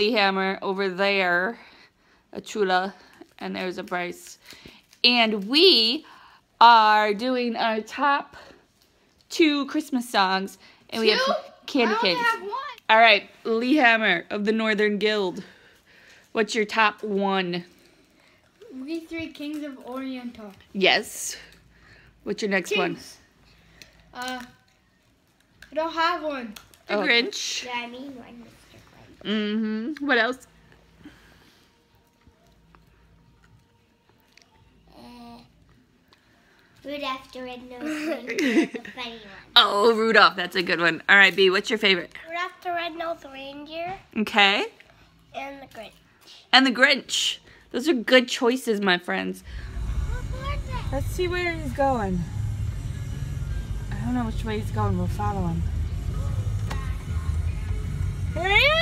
Lee Hammer. Over there, a Chula. And there's a Bryce. And we are doing our top two Christmas songs. And we have candy canes. All right, Lee Hammer of the Northern Guild. What's your top one? We three kings of Oriental. Yes. What's your next one? Uh, I don't have one. The Oh. Grinch. Yeah, I mean one. Mm-hmm. What else? Uh, Rudolph the Red-Nosed Reindeer, the funny one. Oh, Rudolph. That's a good one. All right, B. What's your favorite? Rudolph the Red-Nosed Reindeer Okay. and the Grinch. And the Grinch. Those are good choices, my friends. Let's see where he's going. I don't know which way he's going. We'll follow him. Here he is!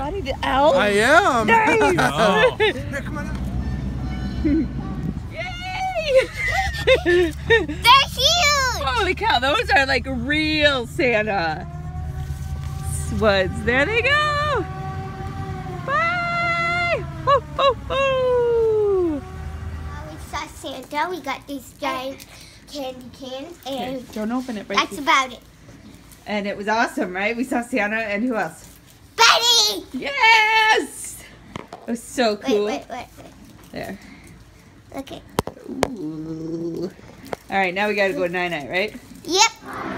Buddy the elf. I am. Nice! oh. Yay! Here, come on. They're huge. Holy cow, those are like real Santa spuds. There they go! Bye! Ho, ho, ho! Uh, we saw Santa. We got these giant candy cans, and Don't open it, that's about it. And it was awesome, right? We saw Santa and who else? Yes! It was so cool. wait, wait, wait. There. Okay. Ooh. All right, now we gotta go to night night, right? Yep.